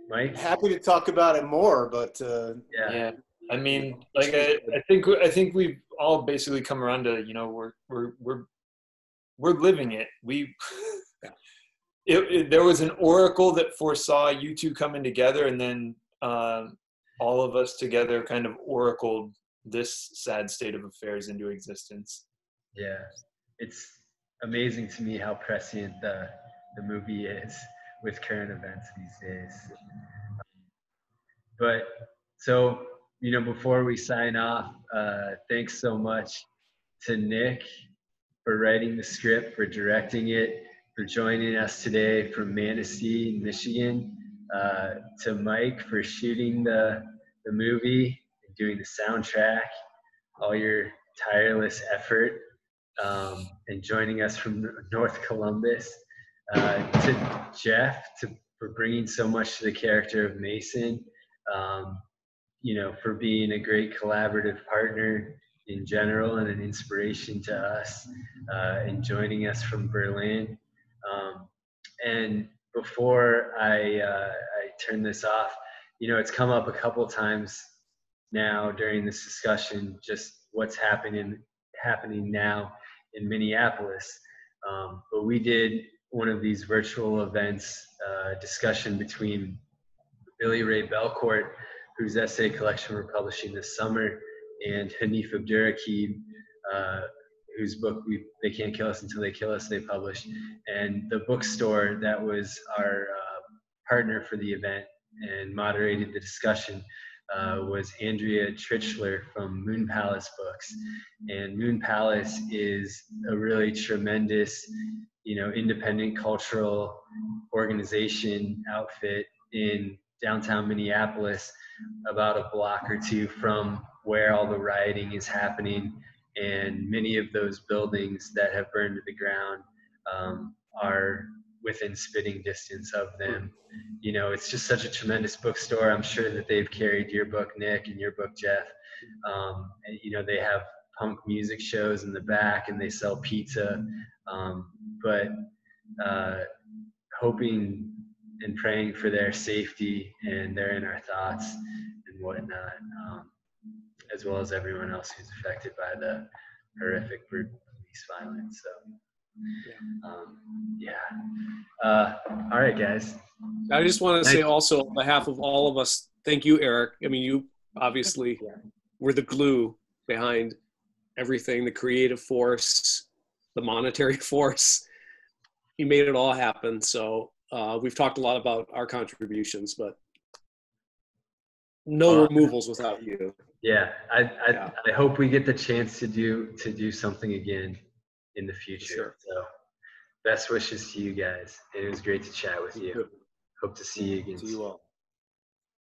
Mike. happy to talk about it more, but uh, Yeah. yeah i mean like I, I think i think we've all basically come around to you know we're we're we're we're living it. We it, it, there was an oracle that foresaw you two coming together and then um, all of us together kind of oracled this sad state of affairs into existence. Yeah, it's amazing to me how prescient the the movie is with current events these days. But so you know, before we sign off, uh, thanks so much to Nick for writing the script, for directing it, for joining us today from Manistee, Michigan, uh, to Mike for shooting the, the movie and doing the soundtrack, all your tireless effort, um, and joining us from North Columbus, uh, to Jeff to, for bringing so much to the character of Mason, um, you know, for being a great collaborative partner in general and an inspiration to us, uh, and joining us from Berlin. Um, and before I, uh, I turn this off, you know, it's come up a couple times now during this discussion, just what's happening happening now in Minneapolis. Um, but we did one of these virtual events, uh, discussion between Billy Ray Belcourt, whose essay collection we're publishing this summer, and Hanif Abdurraqib, uh, whose book we they can't kill us until they kill us they published. And the bookstore that was our uh, partner for the event and moderated the discussion uh, was andrea trichler from moon palace books. And moon palace is a really tremendous you know independent cultural organization outfit in downtown minneapolis about a block or two from where all the rioting is happening and many of those buildings that have burned to the ground um, are within spitting distance of them. You know, it's just such a tremendous bookstore. I'm sure that they've carried your book, Nick, and your book, Jeff. Um, and, you know, they have punk music shows in the back and they sell pizza. Um, but uh, hoping and praying for their safety, and they're in our thoughts and whatnot. Um, as well as everyone else who's affected by the horrific brutal police violence. So, um, yeah. Uh, all right, guys. I just want to say also on behalf of all of us, thank you, Eric. I mean, you obviously were the glue behind everything, the creative force, the monetary force. You made it all happen. So uh, we've talked a lot about our contributions, but no removals without you. Yeah, I I, yeah. I hope we get the chance to do to do something again in the future. Sure. So, best wishes to you guys. It was great to chat with you. Hope to see you again. See you all.